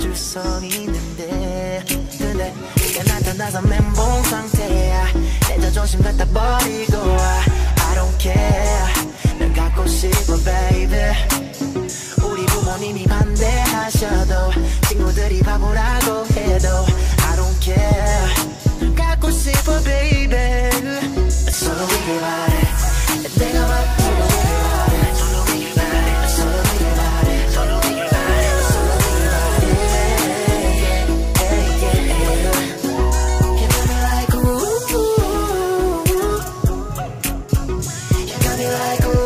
보여줄 수 있는데. 근데 네가 나타나서 멘붕 상태야. 내 자존심 갖다 버리고 I don't care. 널 갖고 싶어 baby. 우리 부모님이 반대하셔도 친구들이 바보라고 해도 like